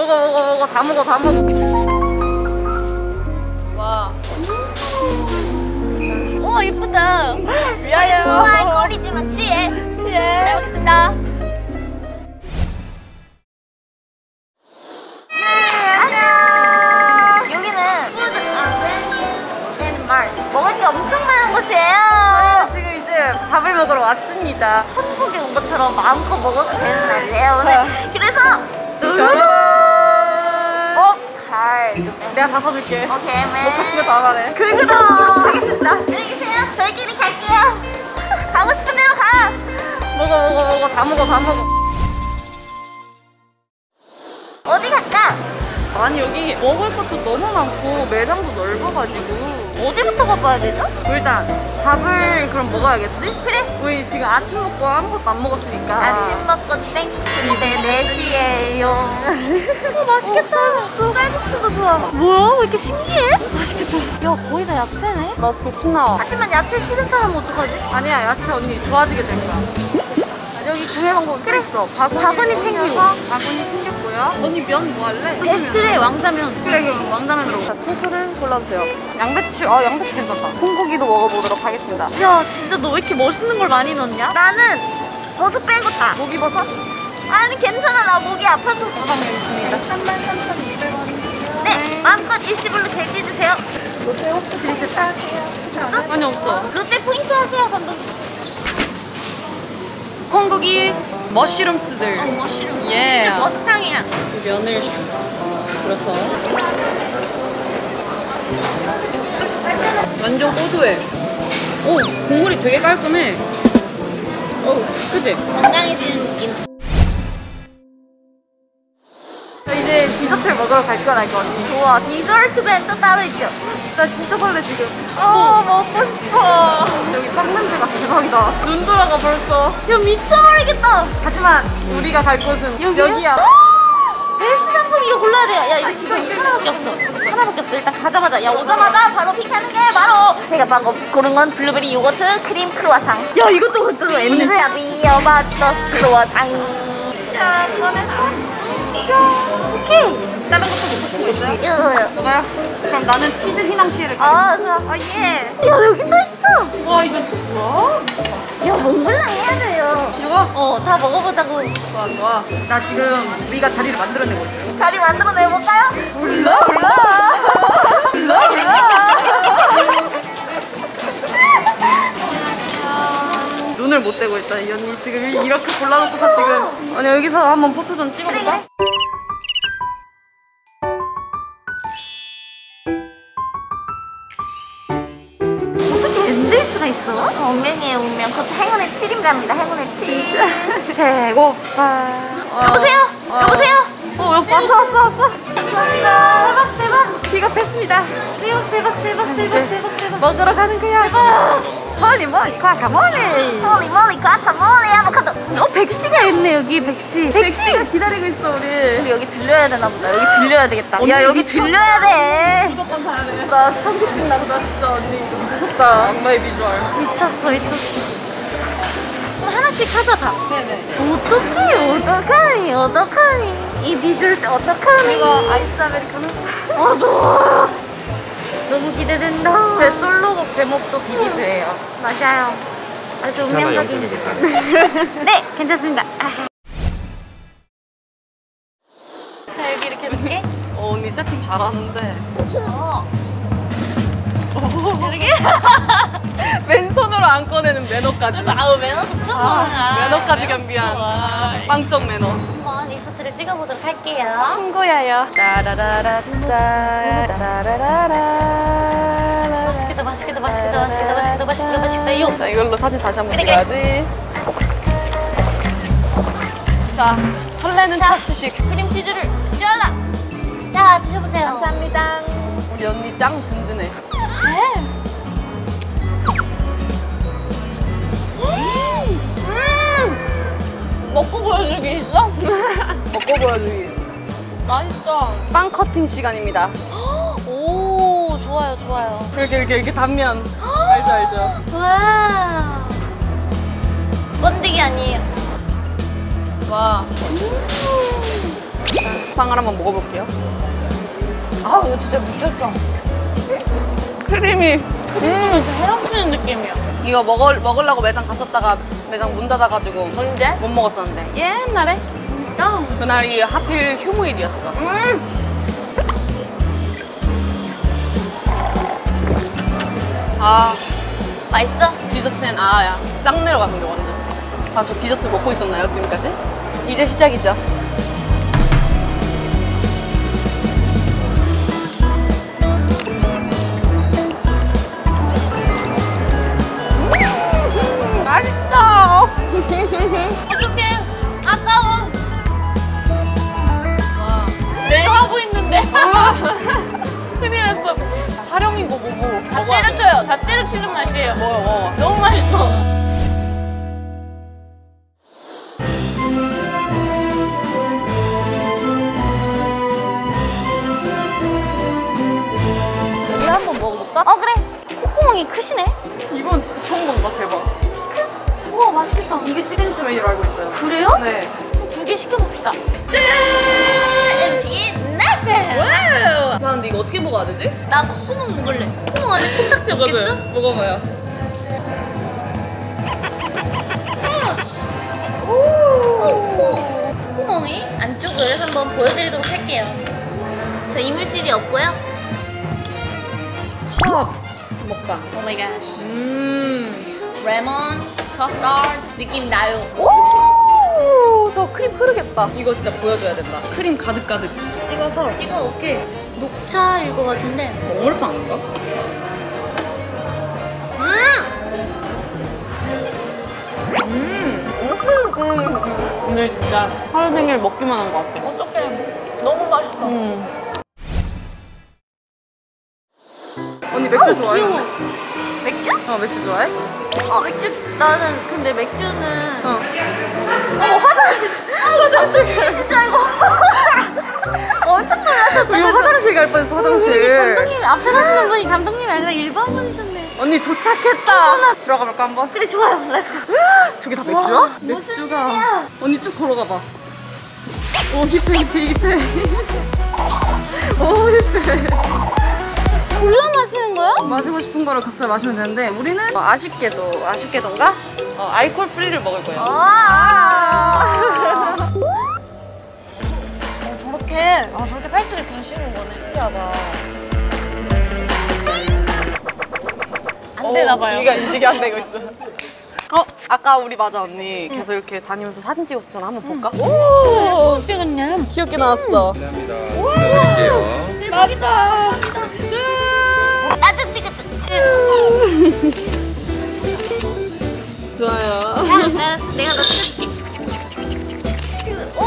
먹어 먹어 먹어 다 먹어 다 먹어 와 우와 이쁘다. 미안해요 우아할 거리지만 취해. 취해. 잘 먹겠습니다. 안녕. 여기는 Food Avenue 정말 먹을 게 엄청 많은 곳이에요. 지금 이제 밥을 먹으러 왔습니다 천국에 온 것처럼 마음껏 먹어도 되는 날이에요 자. 오늘. 그래서 어, 갈. 내가 다 사줄게 오케이, 맨. 먹고 싶은 거다 하네 그리고 하겠습니다. 안녕히 계세요. 저희끼리 갈게요. 가고 싶은 대로 가. 먹어 먹어 먹어 다 먹어 다 먹어 어디 갈까? 아니 여기 먹을 것도 너무 많고 매장도 넓어가지고 어디부터 가봐야 되죠? 일단 밥을 그럼 먹어야겠지? 그래 우리 지금 아침 먹고 아무것도 안 먹었으니까 아침 먹고 땡 집에 4시에요. 어, 맛있겠다. 쌀국수. 쌀국수도 좋아. 뭐야? 왜 이렇게 신기해? 맛있겠다. 야, 거의 다 야채네? 나 어떻게 침 나와 하지만 야채 싫은 사람은 어떡하지? 아니야 야채 언니 좋아지게 될 거야 여기 구해 방법 그래 있어 바구니, 바구니 챙기고. 바구니 챙겼고요 언니 면 뭐 할래? 베스트의 왕자면. 그래 그럼 왕자면으로 자 채소를 골라주세요 양배추 아 양배추 괜찮다 콩고기도 먹어보도록 하겠습니다 야, 진짜 너 왜 이렇게 멋있는 걸 많이 넣냐? 나는 버섯 빼고 다. 목이버섯 아니, 괜찮아. 나 목이 아파서. 사방에 있습니다 33,200원이요. 네, 마음껏 일시불로 결제해주세요. 롯데 혹시 드리셨다? 있어? 아니 없어 롯데 포인트 하세요, 감독님. 콩고기 머쉬룸스들 어, 머쉬룸. 예. 진짜 버섯탕이야. 면을 그래서 완전 고소해 오 국물이 되게 깔끔해 오 그치? 건강해지는 느낌. 먹으러 갈 거라고 언니 좋아. 디저트 밴도 따로 있죠. 나 진짜 설레 지금 어 먹고 싶어 여기 빵 냄새가 대박이다 눈 돌아가 벌써 야, 미쳐버리겠다. 하지만 우리가 갈 곳은 여기야? 여기야 베스트 상품 이거 골라야 돼요. 야, 이거, 이거, 이거 하나밖에 없어. 하나밖에 없어. 일단 가자마자. 야, 오자마자 바로 pick하는 게 바로. 제가 방금 고른 건 블루베리 요거트 크림 크루아상. 야 이것도 그것도 엔드야 비어봤어 크루아상. 자 꺼내서 오케이. 다른 것도 먹고 싶은 거 있어요? 이거요. 뭐가요? 그럼 나는 치즈 휘낭시에를 아, 좋아. 아 예. 야, 여기 또 있어. 와 이거 뭐야? 야, 몽블랑 해야 돼요. 이거? 어, 다 먹어보자고. 좋아 좋아 나 지금 우리가 자리를 만들어내고 있어요 자리 만들어 내볼까요? 몰라 몰라 몰라 몰라 눈을 못 떼고 있다 이 언니 지금 이렇게 골라놓고서 지금 아니 여기서 한번 포토 좀 찍어볼까? 운명이에요, 운명. 그것도 행운의 7인갑니다, 행운의 7. 배고파 여보세요? 어. 여보세요? 어 여기 왔어 왔어 왔어 감사합니다. 대박, 대박. 픽업했습니다 대박, 대박, 대박, 대박, 대박, 대박. 먹으러 가는 거야 대박. 멀리 멀리 과카몰리 holy moly guacamole 아보카도. 어, 택시가 있네, 여기 택시. 택시가 기다리고 있어 우리 우리 여기 들려야 되나 보다. 여기 들려야 되겠다. 언니 야, 여기 미쳤다. 들려야 돼. 무조건 사야 돼나 청국증 난다 진짜 언니 미쳤다 악마의 비주얼 미쳤어, 미쳤어. 하나씩 가져가. 네네 어떡해, 어떡하니, 어떡하니. 이 디저트 어떡하니. 이거 아이스 아메리카노 어, 너무, 너무 기대된다. 제 솔로곡 제목도 비비드예요 맞아요. 아주 운명적인. 괜찮아 네, 괜찮습니다. 아. 자, 여기 이렇게 놓게. 어 언니 세팅 잘하는데 어. 이렇게? 맨손으로 안 꺼내는 매너까지 아우, 매너 좋죠. 아, 매너까지 겸비한 빵점 매너 리스트를 찍어보도록 할게요. 친구야요 따라라라따 따라라라라 맛있겠다, 맛있겠다, 맛있겠다, 맛있겠다, 맛있겠다, 맛있겠다, 맛있겠다. 요. 자 이걸로 사진 다시 한번 그래. 찍어야지 자 설레는 첫 시식 크림치즈를 잘라. 자, 드셔보세요. 감사합니다. 우리 언니 짱 든든해 네. 음! 먹고 보여주기 있어? 보여주기 맛있어. 빵 커팅 시간입니다 오, 좋아요, 좋아요. 이렇게 이렇게 이렇게 단면 알죠 알죠 와. 번데기 아니에요. 와 음. 빵을 한번 먹어볼게요. 아 이거 진짜 미쳤어. 크림이 음, 헤엄치는 느낌이야. 이거 먹을 먹으려고 매장 갔었다가 매장 문 닫아가지고 언제? 못 먹었었는데 옛날에 짱. 그날이 하필 휴무일이었어. 음. 아 맛있어? 디저트엔 아야 싹 내려가 근데 완전 진짜. 아저 디저트 먹고 있었나요 지금까지? 이제 시작이죠. 먹어 먹어. 너무 맛있어. 우리 한번 먹어볼까? 어 그래. 콧구멍이 크시네. 이건 진짜 처음 본다 대박. 우와 맛있겠다. 이게 시그니처 메뉴로 알고 있어요. 그래요? 네. 두 개 시켜봅시다. 짠! 음식이 나왔어요. 야 근데 이거 어떻게 먹어야 되지? 나 콧구멍 먹을래. 콧구멍 안에 콩딱지 없겠죠? 먹어봐요. 오! 콧구멍이 안쪽을 한번 보여드리도록 할게요. 자, 이물질이 없고요. 팝 먹방. oh my God. 음. 레몬, 커스터드 느낌 나요. 오, 저 크림 흐르겠다. 이거 진짜 보여줘야 된다. 크림 가득 가득 찍어서 이거 오케이. 녹차일 것 같은데. 먹물빵인가? 음. 오늘 진짜 하루 종일 먹기만 한 것 같아. 어떡해. 너무 맛있어. 음. 언니 맥주 좋아해? 귀여워. 맥주? 어, 맥주 좋아해? 아, 맥주. 나는 근데 맥주는. 어. 어머, 화장실. 화장실. 진짜 이거. 갈 뻔했어, 화장실. 감독님 앞에 가시는 분이 감독님이 아니라 일반 분이셨네. 언니 도착했다. 들어가 볼까 한번? 그래 좋아요. let's go. 저기 다 와, 맥주야? 무슨 맥주가. 언니 쭉 걸어가 봐. 오 hip해 hip해 hip해. 오 힙해. 골라 마시는 거야? 마시고 싶은 거를 각자 마시면 되는데 우리는 어, 아쉽게도 아쉽게도인가? 어, 알콜 프리를 먹을 거예요. 아. 저렇게 아 저렇게 팔찌를 다시는 거네. 신기하다. 안 되나 봐요. 귀가 인식이 안 되고 있어. 어 아까 우리 맞아 언니 계속 이렇게 다니면서 사진 찍었잖아. 한번 볼까? 오, 찍었냐? 귀엽게 나왔어. 감사합니다. 드릴게요. 대박이다. 나도 찍었다. 좋아요. 알았어, 내가 너 찍어줄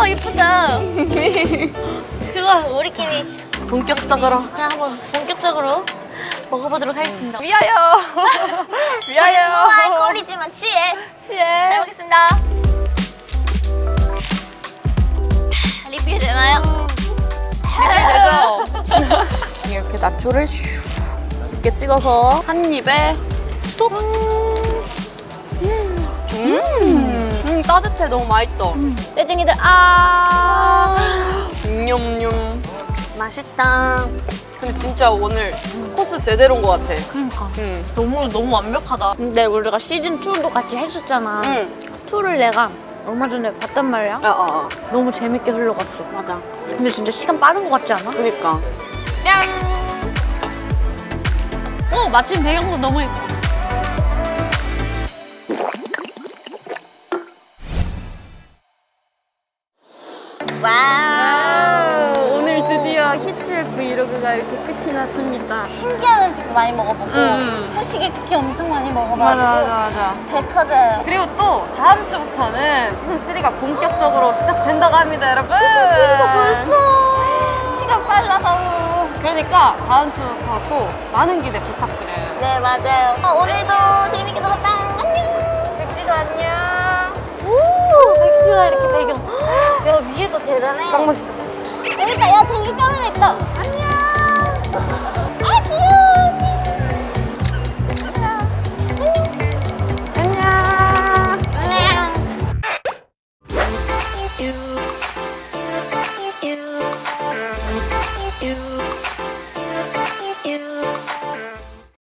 게. 오 예쁘다. 좋아, 우리끼리 본격적으로 자 한번 본격적으로 먹어보도록 하겠습니다. 위하여 위하여. 뭐 알코올이지만 취해. 치해. 잘 먹겠습니다. 리필 되나요? 되죠. 이렇게 나초를 슉 깊게 찍어서 한 입에 쏙. 음, 음, 따뜻해 너무 맛있어. 떼쟁이들 아. 냠냠. 맛있다. 근데 진짜 오늘 코스 제대로 온것 같아. 그러니까 응. 너무 너무 완벽하다. 근데 우리가 시즌 2도 같이 했었잖아. 응. 2를 내가 얼마 전에 봤단 말이야. 어, 어, 어. 너무 재밌게 흘러갔어. 맞아. 근데 진짜 시간 빠른 것 같지 않아? 그니까. 짠! 어, 마침 배경도 너무 예뻐. wow! 오늘 드디어 히츄의 브이로그가 이렇게 끝이 났습니다. 신기한 음식 많이 먹어보고 음. 후식을 특히 엄청 많이 먹어봐가지고 맞아. 배 터져요. 그리고 또 다음 주부터는 시즌 3가 본격적으로 시작된다고 합니다, 여러분. 시간 빨라서. 그러니까 다음 주부터 또 많은 기대 부탁드려요. 네, 맞아요. 어, 오늘도 재밌게 놀았다. 안녕. 백시도 안녕. 오, 백수가 이렇게 배경. 야, 위에도 대단해. 짱 멋있어. 여기 있다. 야, 저기 카메라 있다.